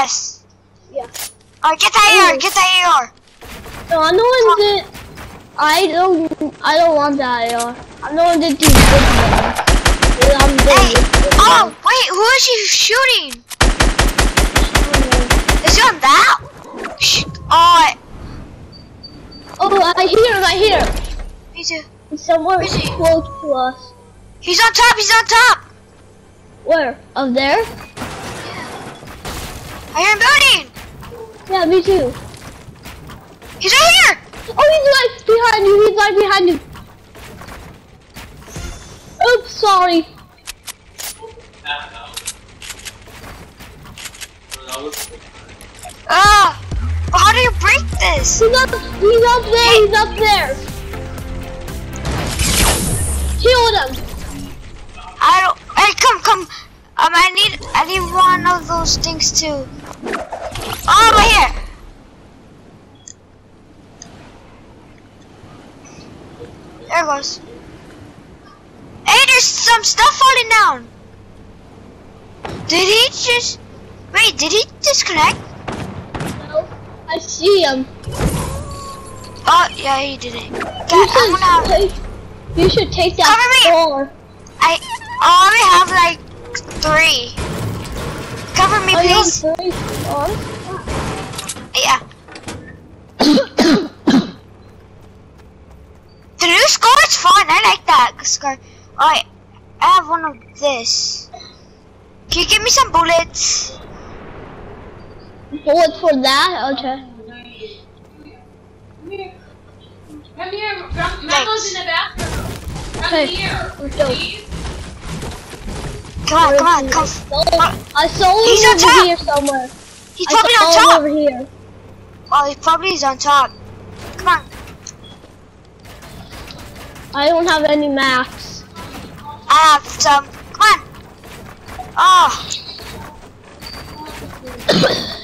Yes. Yeah. Alright, get that AR, get that AR. No, I'm the one that I don't I don't want that AR. I'm the one that do good ones. I'm Hey, oh, wait, who is he shooting? Is he on that? Sh- Oh, Oh, I hear him, I hear him. me too. He's somewhere he? close to us. He's on top, he's on top. Where? Up there? I hear him building. Yeah, me too. He's right here. Oh, he's right behind you. He's right behind you. Oops, sorry. Ah, well, how do you break this? He's up. He's up there. He's up there. Killed him. I don't. Hey, come, come. Um, I need, I need one of those things too. Oh, right here. There it goes. Hey, there's some stuff falling down. Did he just? Wait, did he disconnect? No, I see him. Oh, yeah, he did it. You should gonna. take. You should take that Cover me. score. I, I only have like three. Cover me, you have please. three scores? Yeah. The new score is fun. I like that score. Alright, I have one of this. Can you give me some bullets? Bullets for that? Okay. Come here, Mem- Memo's in the bathroom. Come Okay, here, let's go. please. Come on, come on, come. Oh, I saw He's him on over top. here somewhere. He's I probably on top. over here. Oh, he probably is on top. Come on. I don't have any max. I have some. Come on. Oh,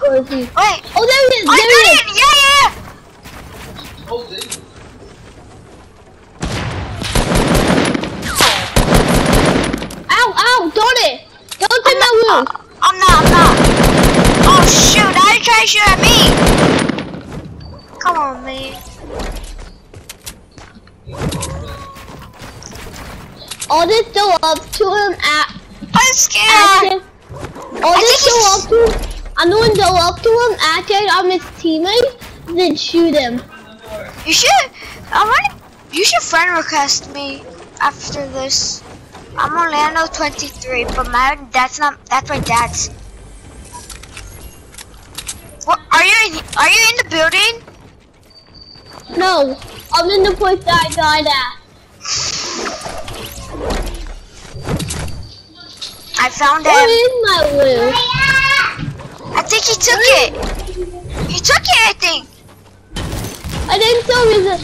Where is he? wait. Oh, there he is! Oh, There he he's is! Yeah, yeah. Ow! Ow! Don't it! Don't take my Uh, wound! I'm not, I'm not. Oh, shoot. Now you trying to shoot at me. Come on, man. All this go up to him at I'm scared. Acting. I this think go up to I'm going to go up to him, acting I'm his teammate, then shoot him. You should. I want. You should friend request me after this. I'm Orlando 23, but my that's not. That's my dad's. What are you? In, are you in the building? No, I'm in the place that I died at. I found Where him. is my loot? I think he took it. He took it. I think. I didn't tell you this.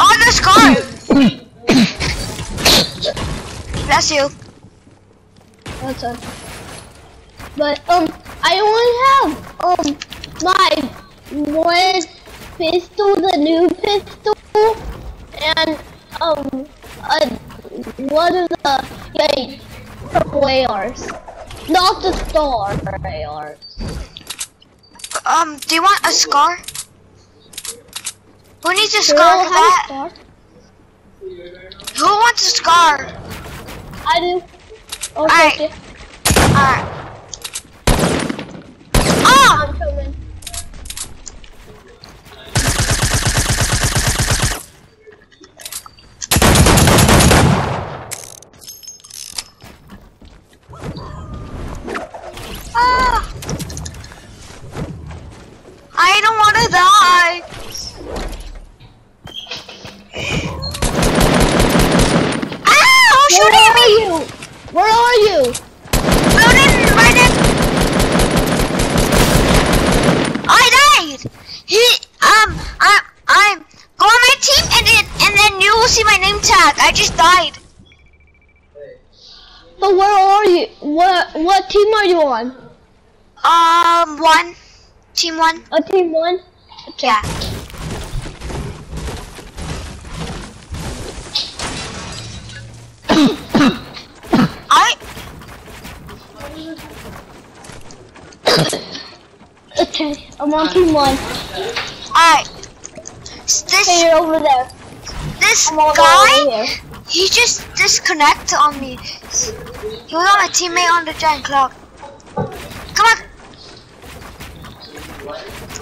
On the scar. Bless you. That's it. But um, I only have um my one pistol, the new pistol, and um uh, one of the yeah, purple ARs, not the star ARs. Um, do you want a scar? Who needs a scar for a that? star. Who wants a scar? I do. Oh, Alright. Alright. Oh! I'm coming. Ah! I don't want to die. Ah! Who's Where shooting are me? you? Where are you? Building right in. I died. He um I I'm go on my team and then and then you will see my name tag. I just died. But where are you? What what team are you on? Um one. Team one. A team one? Yeah. I okay, I'm on team one. Alright. S- Hey, you're over there. this I'm all the way guy, over here. He just disconnected on me. He was on my teammate on the giant clock. Come on.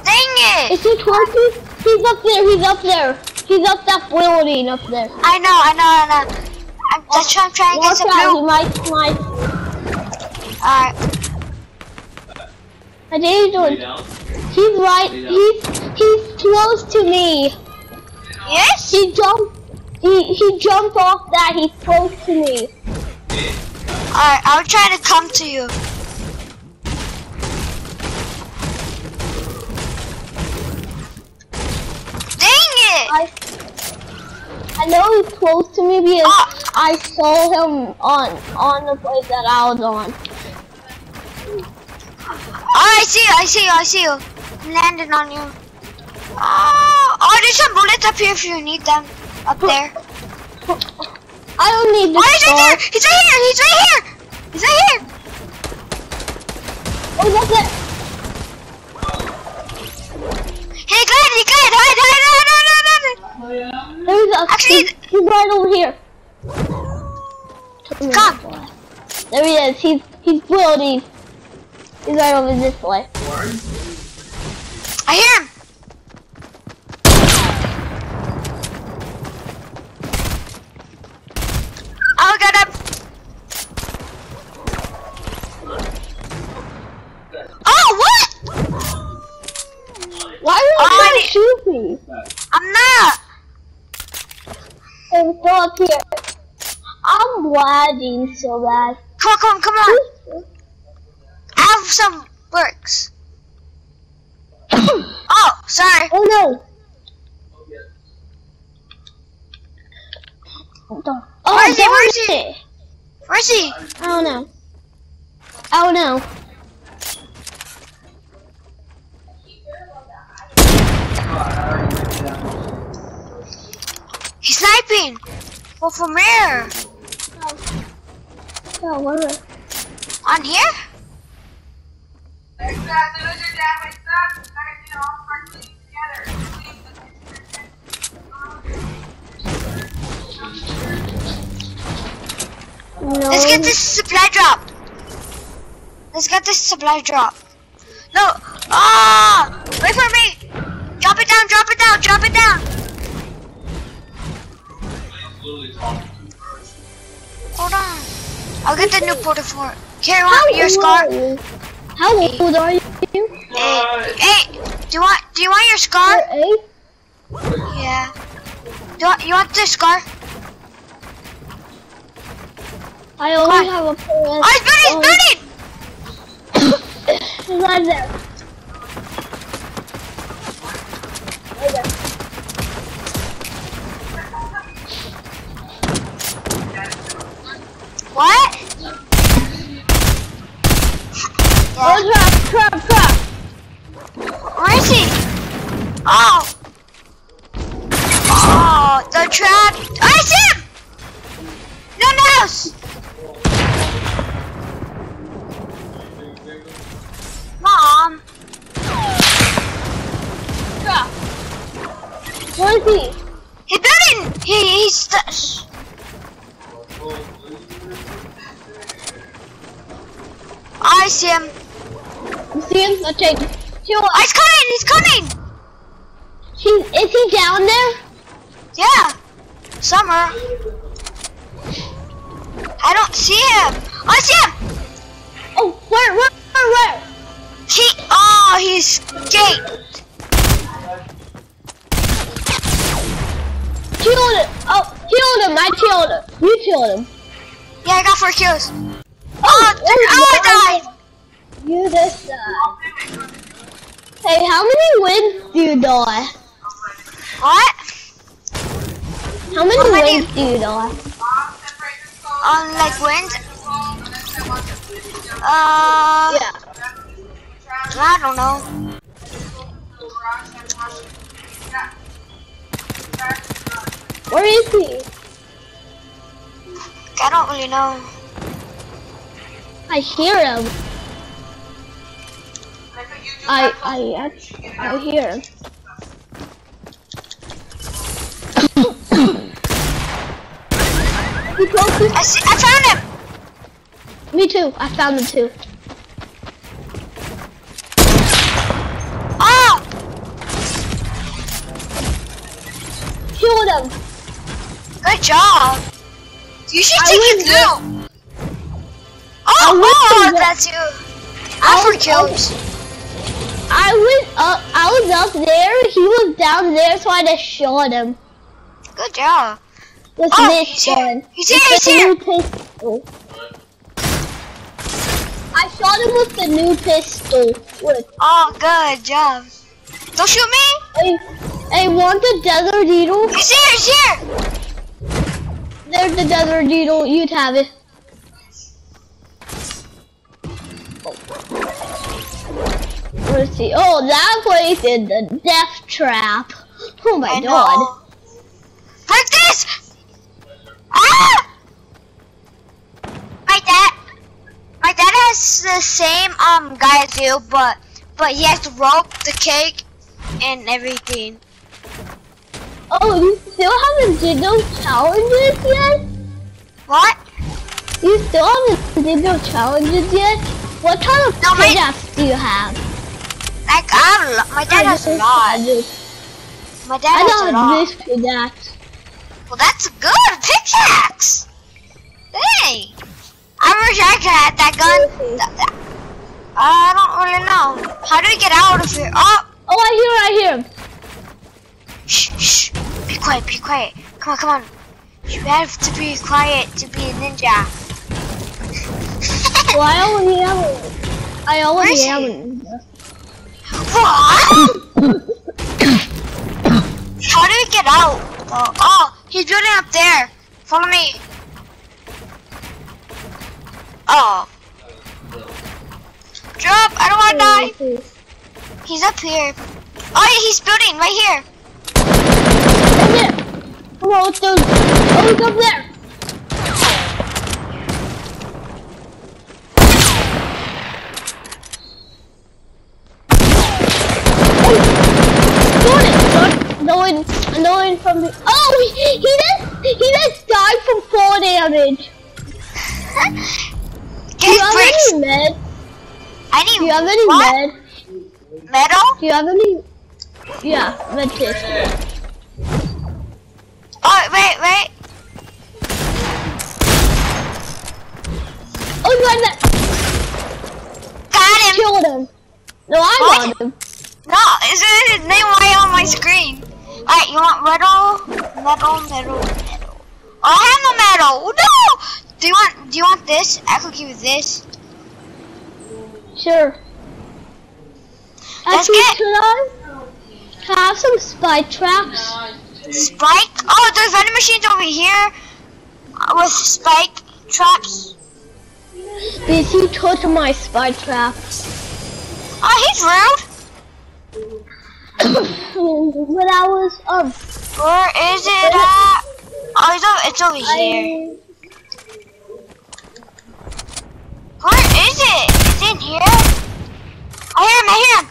Dang it! Is he twerking? He's up there, he's up there. He's up that building up there. I know, I know, I know. I'm, that's why I'm trying to get Watch some out, he blue. might. Alright. I think he's doing. He's right. He's he's close to me. Yes? He jumped. He he jumped off that. He's close to me. Alright, I'll try to come to you. Dang it! I I know he's close to me because Ah. I saw him on on the place that I was on. Oh, I see you, I see you, I see you. I'm landing on you. Oh, oh, there's some bullets up here if you need them. Up there. I don't need Oh, this he's right star. here! He's right here! He's right here! He's right here! Oh, that's it. Hey, glide, he glide! Hide, hide, hide, hide, hide, hide! There's a. Actually- he's, he's right over here. Come. There he is. He's he's building. He's right over this way. I hear him! Oh, got him! Oh, what? Why are you Oh, I trying to need- shoot me? I'm not! I'm here. I'm lagging so bad. Come on, come on, come on! I have some bricks. Oh, sorry. Oh no! Oh, Where is he? darn Where is he? it. Where's he? I don't know. I don't. He's sniping! Well, from where? Oh, where? On here? No. Let's get this supply drop. Let's get this supply drop. No. Ah! wait for me. Drop it down. Drop it down. Drop it down. Hold on. I'll get the new porta fort. Carry How on your scar. you? How old are you? Hey, hey, do you want? Do you want your You're scar? eight? Yeah. Do you want, you want the scar? I only on. have a PS. Oh, he's burning! He's burning! He's right there. Right there. What? Killed him. Oh, killed him. I killed him. You killed him. Yeah, I got four kills. Oh, Oh, oh, I died. You just died. Hey, how many wins do you die? What? How many How many- wins do you die? On like wins? Uh, Yeah. I don't know. Where is he? I don't really know. I hear him. I I I, I hear him. he broke this. I see. I found him. Me too. I found him too. Oh, Killed him. Good job. You should I take it through. Oh, oh, that's you. I I for kills. I went up. I was up there. He was down there, so I just shot him. Good job. Oh, this he's here. He's here, he's here. new pistol. I shot him with the new pistol. With Oh, good job. Don't shoot me. I, I want the desert eagle. He's here. He's here. There's the desert eagle. You'd have it. Let's see. Oh, that place is the death trap. Oh my I god. know. Break this! Ah! My dad, my dad has the same um guy as you, but but he has the rope, the cake, and everything. Oh, you still haven't did those challenges yet? What? You still haven't did those challenges yet? What kind of No, pickaxe do you have? Like I a lot. My dad oh, has a lot. My I dad has a don't lot. this pickaxe. Well, that's a good pickaxe. Dang. I wish I could have that gun. I don't really know. How do we get out of here? Oh, Oh, I hear, I hear him. shh, shh. Be quiet, be quiet. Come on, come on. You have to be quiet to be a ninja. Well, I already am. a- I already am. a- What? How do we get out? Oh, oh, he's building up there. Follow me. Oh. Drop, I don't wanna oh, die. He's up here. Oh, he's building right here. Right there. Come on, let's go. Oh, he's up there. Jordan, no one, no one from the. Oh, he, he just, he just died from fall damage. Do you have any med? I need Do you have any what? med? metal. Do you have any? Yeah, med kit. No, I What? got him. No, is it his name right on my screen? Alright, you want metal, metal, metal, metal. Oh, I have no metal. No. Do you want? Do you want this? I could give you this. Sure. Let's Actually, get- I can I have some spike traps? Spike. Oh, there's vending machines over here with spike traps. Did he touch my spike trap? Oh, he's rude. when I was um, Where is it at? Oh, it's over, it's over here. I, Where is it? Is it in here? I hear him. I hear him.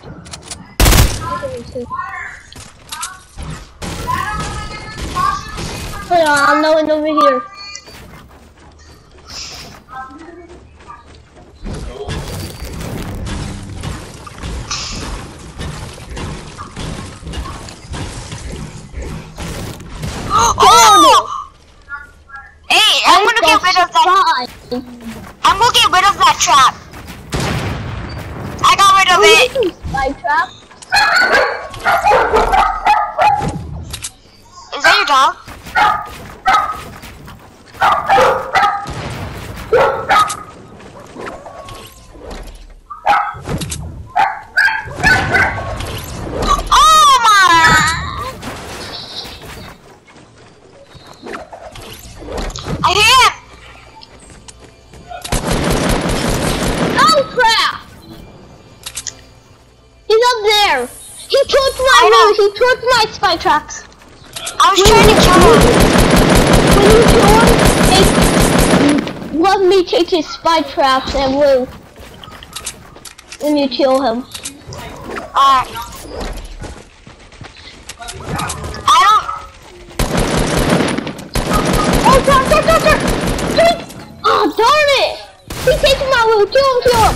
hold on, I'm going over here. I'm gonna get rid of that trap. He took spy traps. I was trying to kill him. When you kill him, it, let me take his spy traps and will. When you kill him. Alright. I don't. Oh, God, God, God, God. Please. Oh, darn it. He's taking my loot. Kill him, kill him.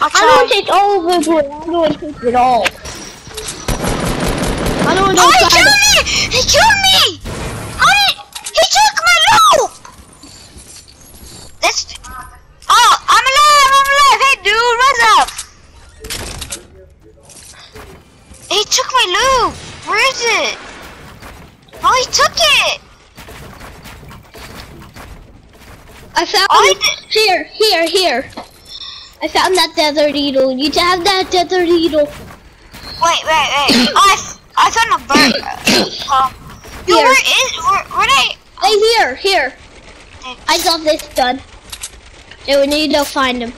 I'll I'm gonna try. take all of his loot. I'm gonna take it all. Don't. Oh, he killed me! He killed me! How did he took my loot? That's. Oh, I'm alive! I'm alive! Hey, dude, what's up? He took my loot. Where is it? Oh, he took it. I found Oh, it. Here, here, here. I found that desert eagle. You have that desert eagle. Wait, wait, wait. Oh, I, f- I found a bird. Um, yo, Here. where is where? Where they? Hey, here, here. I got this done. Yeah, we need to find him.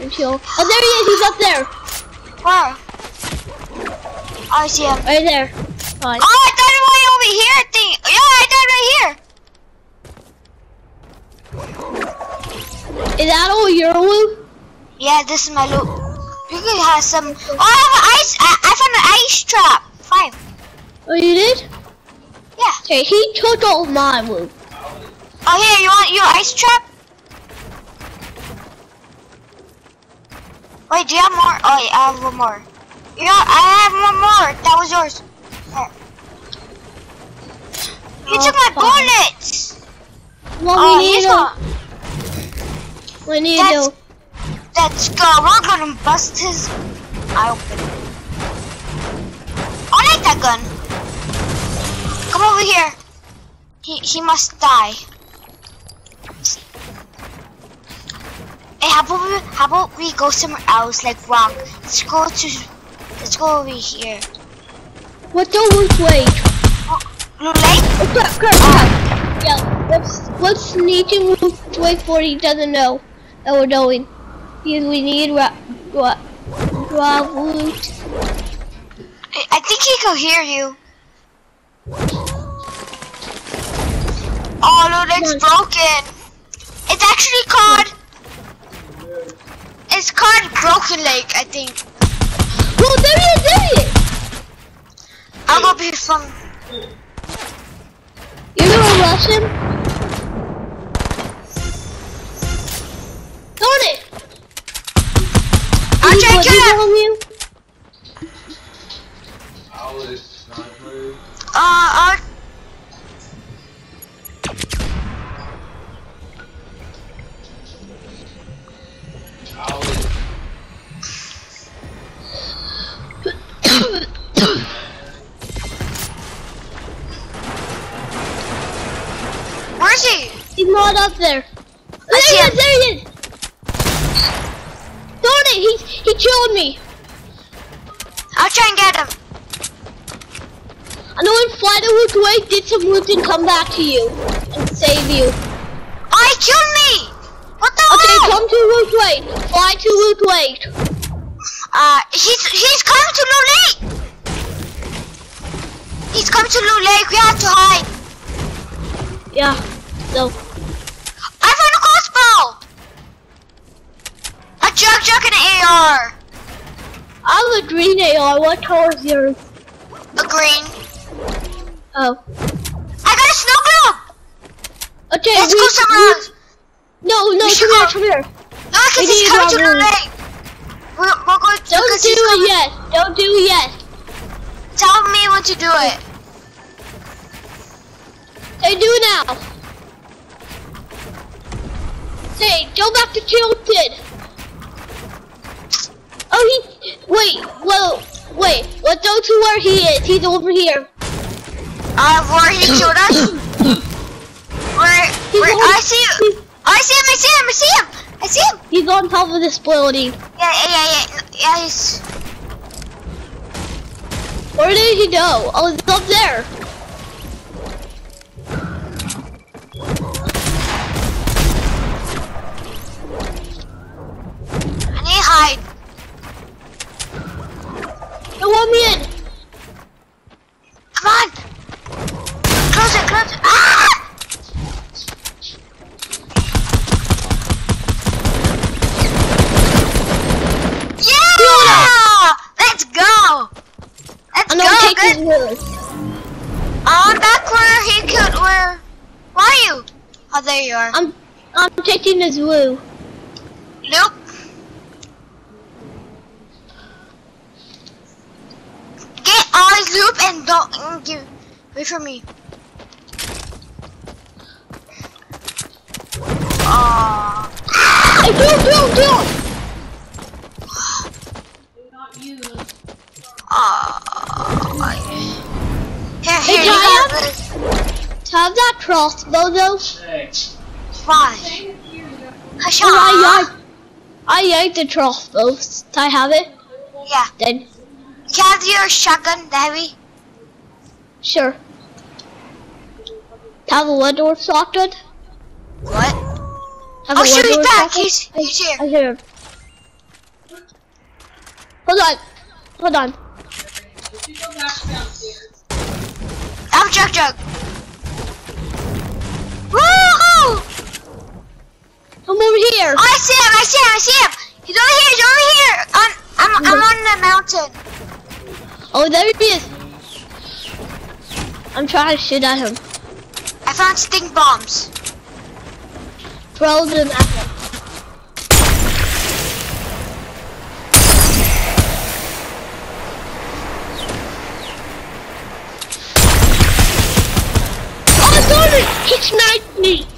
Until oh, there he is. He's up there, Where? Oh, I see him. right there. Fine. Oh, I thought it was over here. Thing. Yeah, I thought right here. Is that all your loot? Yeah, this is my loot. You can have some. Oh, I have an ice. I, I found an ice trap. Five. Oh, you did? Yeah. Okay, he took all my loot. Oh, here. You want your ice trap? Wait, do you have more? Oh, yeah, I have one more. Yeah, I have one more. That was yours. Here. You Oh, took my fine. bullets. Well, Oh, we need here's to. one. We need That's- to. Let's go. We're gonna bust his eye open. I like that gun. Come over here. He he must die. Hey, how about we, how about we go somewhere else, like rock? Let's go to let's go over here. What the Loot Lake? Blue Lake? Oh, crap, crap, crap. Yeah, let's let's sneak and loot wait for he doesn't know that we're going. Because we need ra ra loot. I, I think he can hear you. Oh, Lake's Yes. broken. It's actually called. It's called Broken Lake, I think. Oh, there he is, there he is. I'll go be from. You're gonna rush him? I'll great, did some loot and come back to you and save you. I killed me! What the Okay, hell? come to Loot Lake. Fly to Loot Lake. Uh, he's he's coming to Blue Lake. He's coming to Blue Lake. We have to hide. Yeah, so. I found a crossbow. A jug, jug, and an AR. I have a green AR. What color is yours? A green. Oh. I got a snow globe. Okay, Let's we, go somewhere else. No, no, come here, come here. No, because he's coming to room. Lake. We're, we're going to Don't do it yet. Don't do it yet. Tell me when to do it. Hey, do it now. Hey, go back to Tilted. Oh, he. Wait, well, wait. Let's go to where he is. He's over here. Uh, where he killed us? Where, where, I see you. I see him, I see him, I see him. I see him. He's on top of this building. Yeah, yeah, yeah, yeah. Yeah, he's... Where did he go? Oh, he's up there. I need to hide. Don't want me in. Come on. There you are. I'm I'm taking his woo. Nope. Get all his loop and don't give. Wait for me. Ah. Hey, don't, don't, don't! I yanked the crossbow. Can I have it? Yeah. Then, You have your shotgun, the heavy. sure. Have a door shotgun? What? Have Oh, a shoot, he's back. He's, he's here. I hear him. Hold on. Hold on. You go back downstairs. I'm Chug Jug. Come over here. Oh, I see him, I see him, I see him. He's over here, he's over here. I'm, I'm, I'm on the mountain. Oh, there he is. I'm trying to shoot at him. I found stink bombs. Throw them at him. Oh! He sniped me.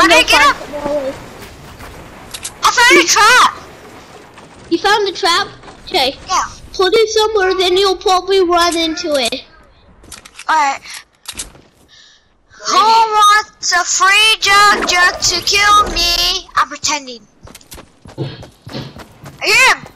I that get up? I found a trap. You found the trap? Okay. Yeah. Put it somewhere, then you'll probably run into it. Alright. Who wants a free Chug Jug to kill me? I'm pretending. I hear him.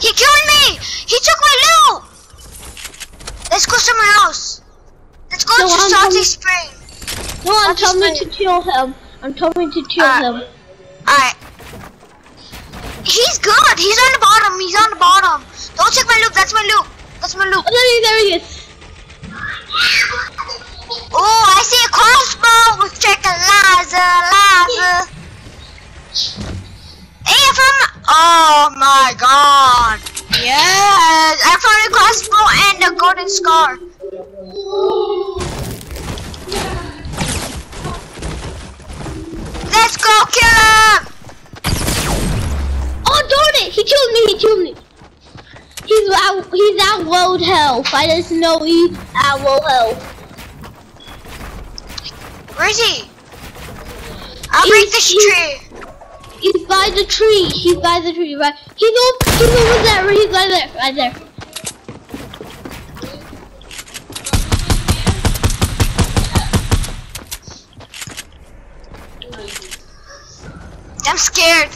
He killed me! He took my loot! Let's go somewhere else. Let's go No, to I'm Salty coming. Spring. No, I'm I'll just coming to kill him. I'm coming to kill Uh, him. Alright. He's good. He's on the bottom. He's on the bottom. Don't check my loop. That's my loop. That's my loop. Oh, there he, there he is. Oh, I see a crossbow with chicken laser, laser. Hey, I found. Oh my god. Yes, I found a crossbow and a golden scar. Let's go kill him. Oh, darn it! He killed me. He killed me. He's out. he's at world health. I just know he's at world health. Where is he? I'll break this He's- tree. He's by the tree. He's by the tree. Right. He's over. He's over there. He's right there. Right there. I'm scared.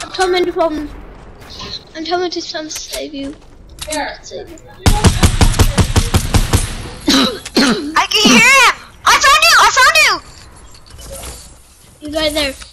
I'm coming from. I'm coming to come save you. Save you. I can hear him. I found you. I found you. He's right there.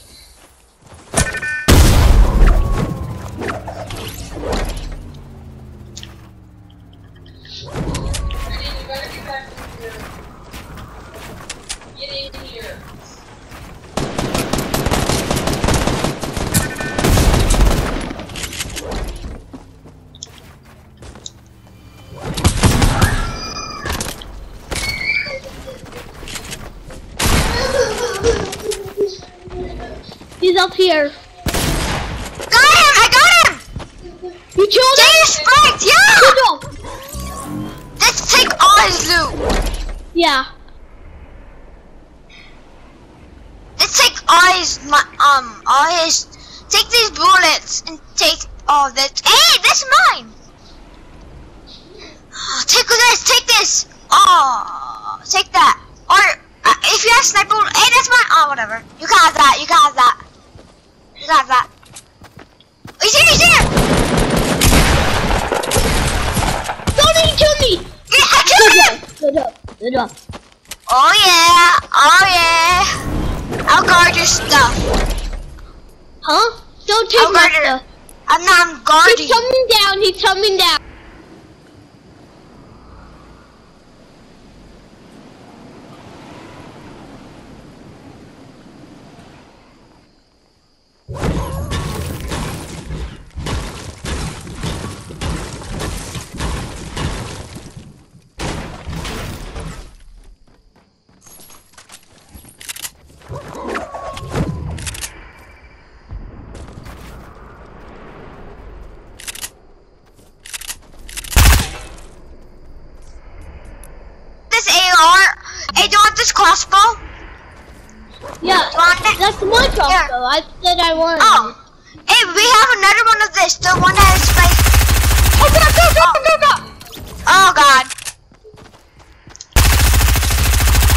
Here. Got him. I got him. You killed him. Data spiked. Yeah. Let's take all his loot. Yeah. Let's take all his my um all his. Take these bullets and take all that. Hey, that's mine. Take this. Take this. Oh, take that. Or uh, if you have sniper, hey, that's mine. Oh, whatever. You can have that. You can have that. Can have that. Oh, he's here. He's here. Don't he kill me. Yeah, I killed him. Good job. Good job. Oh yeah, oh yeah. I'll guard your stuff. Huh? Don't take I'll my stuff. I'm not I'm guarding. He's coming down. He's coming down. This AR. Hey, do you want this crossbow? Yeah, Do you want it? that's my crossbow. I said I wanted. Oh. Hey, we have another one of this. The one that is like. Oh, go, go, go, go, go. Oh God.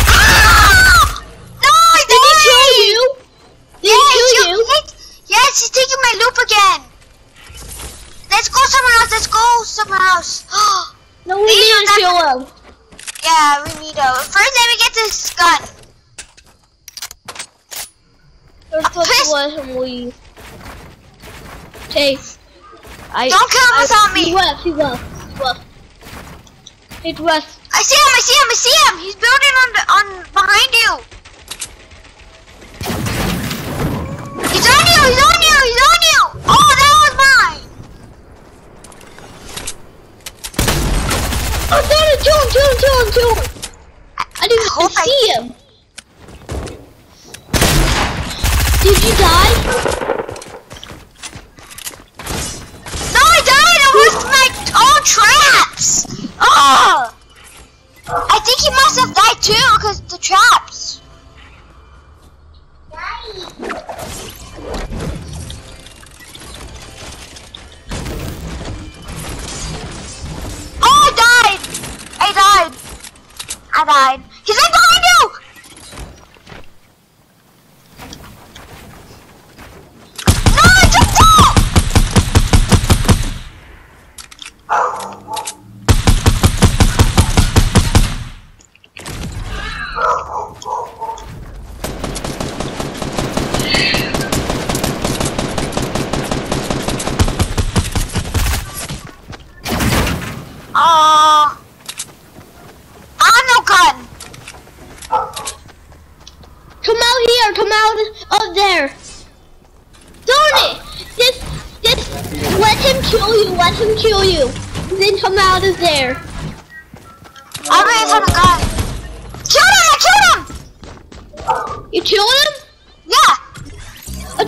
Ah! No, I Did he kill you? Did Yeah, he kill you? Yes, he's taking my loop again. Let's go somewhere else. Let's go somewhere else. No, we need to kill him. Yeah, we need a. First, let me get this gun. Let's I'm pissed. just let him leave. Okay. I, Don't kill him I- without me. He left, he left, he left. He left. I see him. I see him. I see him. He's building on the on behind you. He's on you. He's on you. He's on you. Oh, that was mine. Oh, got it! Kill him, kill him, kill him, kill him! I didn't even I- see him. Did you die? No, I died. I was my own traps. Oh. I think he must have died too because the traps.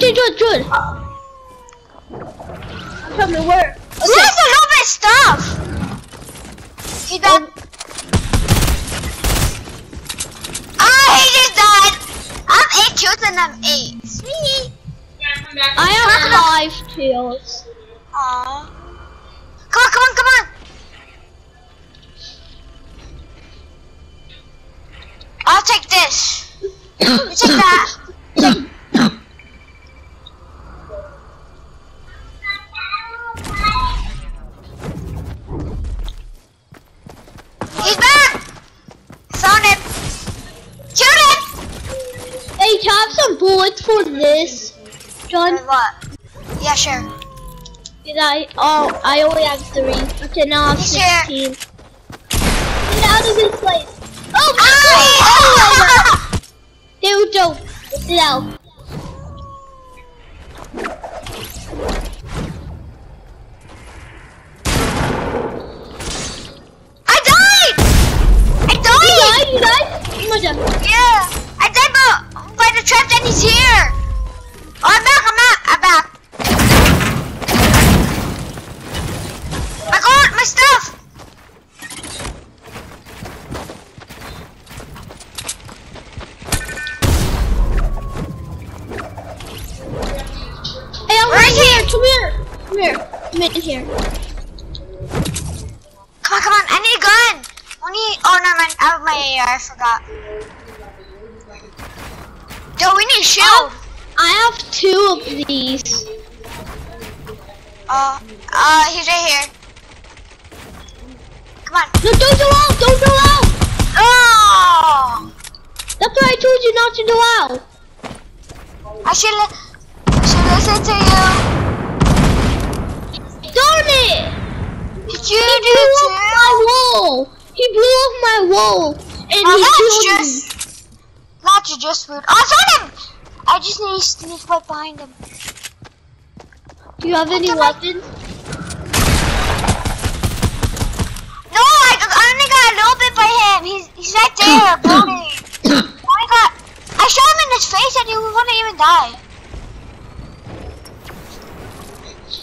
Yeah! Okay, good, good. Tell me where. He has a little bit of stuff. He's back. Ah, he just died. I have eight kills and I'm eight. Sweet. Yeah. I have five kills. Aww. Come on, come on, come on. I'll take this. You take that. bullets for this, John? What? Yeah, sure. Did I? Oh, I only have three. Okay, now I have He's here. sixteen. Get out of this place. Oh my Ah! god! There we go. Get out. You. Oh, I saw him. I just need to sneak right behind him. Do you have any weapons? No, I, I only got a little bit by him. He's he's right there, building. I only got. I shot him in his face and he wouldn't even die.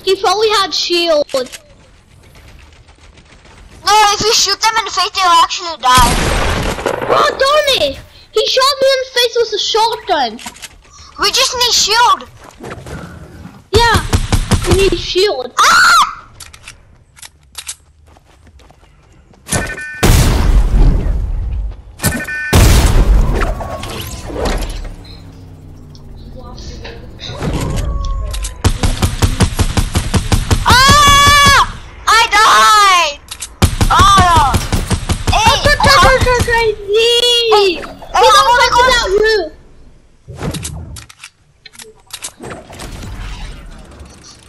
He probably had shield. No, if you shoot them in the face, they'll actually die. Oh darn it! He shot me in the face with a shotgun. We just need shield. Yeah, we need shield. Ah! I died! Oh! Hey, Crazy! hey, We I'm don't gonna touch go- that roof.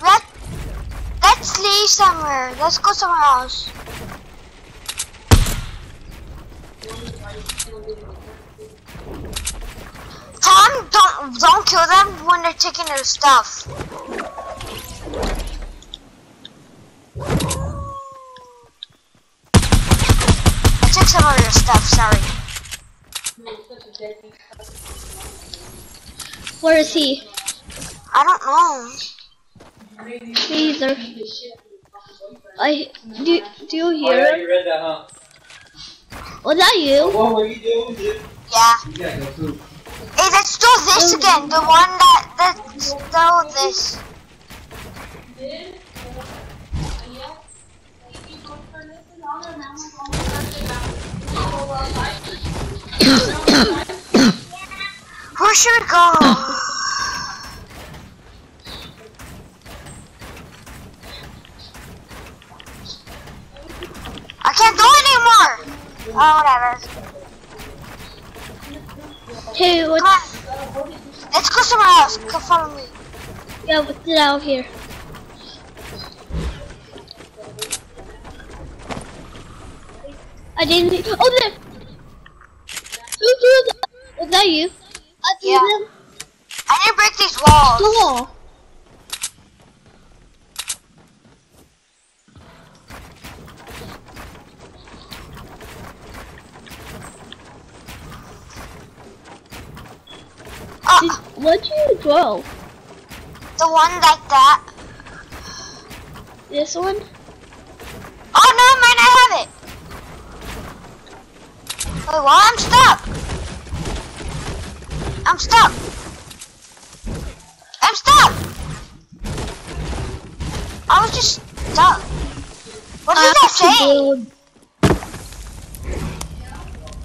Let, let's leave somewhere. Let's go somewhere else. Tom, don't don't kill them when they're taking their stuff. I took some of your stuff. Sorry. Where is he? I don't know. Me either. I do. Do you hear him? you read that, huh? Was that you? What were you doing, dude? Yeah. You gotta go poop. Hey, let's do this oh. again. The one that that stole this. Where should we go? I can't do it anymore. Oh, whatever. Hey, on. Let's go somewhere else. Come follow me. yeah? What's get out of here? I didn't. Oh, there. Who threw that? Was that you? I threw Yeah. them. I need to break these walls. The wall. Did, what'd you throw? the one like that. This one? Oh, no, man, I have it. Wait, what? I'm stuck. I'm stuck. I'm stuck. I was just stuck. What did I that have to say?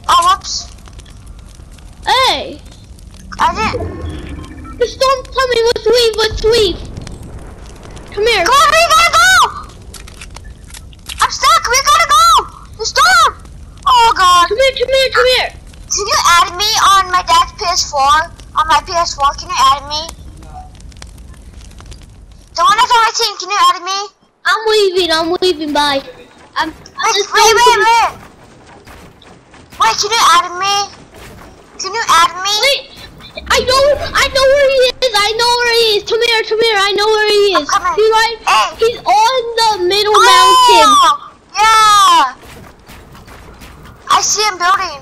Oh, whoops. Hey! I didn't. The storm coming. Let's leave. Let's leave. Come here. Come on, we gotta go. I'm stuck. We gotta go. The storm. Oh, God. Come here. Come here. Come here. Can you add me on my dad's PS4? On my PS4, can you add me? The one that's on my team, can you add me? I'm leaving. I'm leaving. Bye. I'm. I'm Wait, wait, wait, wait. Wait, can you add me? Can you add me? Wait. I know. I know where he is. I know where he is. Come here. Come here. I know where he is. He's right. Hey. He's on the middle Oh, mountain. Yeah. I see him building.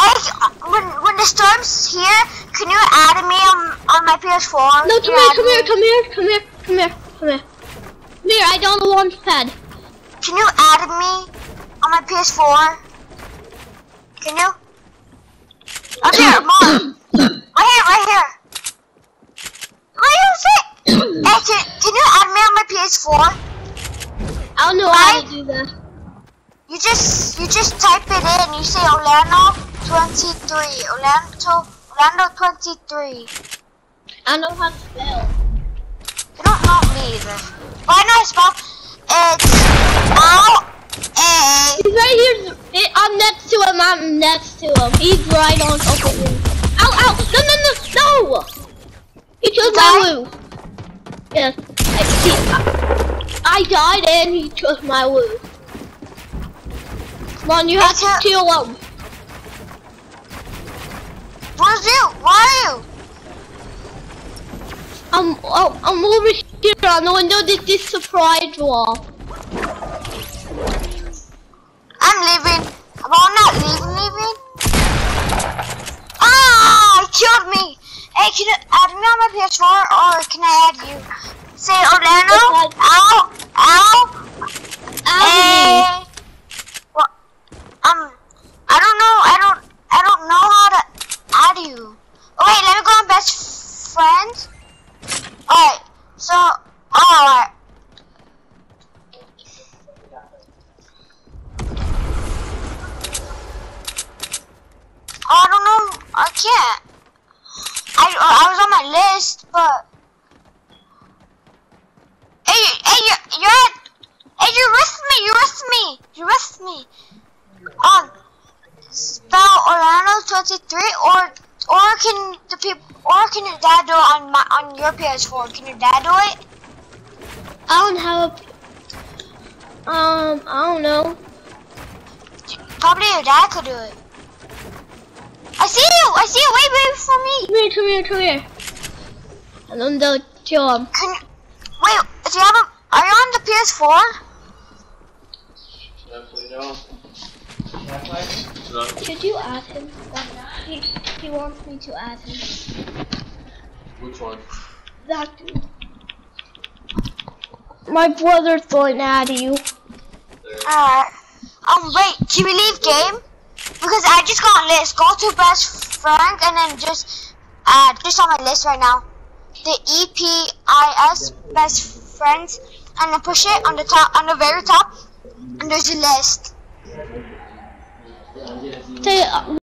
Hey, when when the storm's here, can you add me on on my PS4? No, come here. Come here. Come here. Come here. Come here. Come here. Come here. I don't launch pad. Can you add me on my PS4? Can you? Up here, come on. Right here, right here. Where is it? hey, can, can you add me on my PS4? I don't know how Why? to do that. You just you just type it in. You say Orlando 23. Orlando Orlando 23. I know how to spell. You don't know me either. But I know how to spell. It's L A. He's right here. It, I'm next to a mountain next to him. He's right on top of him. Ow, ow! No, no, no, no! He took my loot. Yes. I, he, I, I died and he took my loot. Come on, you have to kill him. Where's you? Where are you? I'm, oh, I'm over here on the window. This this surprise wall. I'm leaving. Well, I'm not leaving, leaving. Ah, he killed me. Hey, can you add me on my PS4 or can I add you? Say Orlando. Ow, ow. Ow, Hey. What? Um, I don't know. I don't. I don't know how to add you. Oh, wait, let me go on best friends. Alright. So, alright. I don't know. I can't. I I was on my list, but hey, hey, you're, you're at, hey, you're with me. You're with me. You're with me. Um, spell Orlando twenty three, or or can the people, or can your dad do it on my on your PS4? Can your dad do it? I don't have um, I don't know. Probably your dad could do it. I see you. I see you. Wait, wait for me. Come here, come here, come here. And then they'll kill him. Can you, wait? Do you have a? Are you on the PS4? Definitely don't. No. Should you add him? He, he wants me to add him. Which one? That dude. My brother's going to add you. Alright. Um, wait, can we leave game? Because I just got on list. Go to best friend and then just add, just on my list right now. The EPIS best friends and then push it on the top, on the very top, and there's a list. Uh,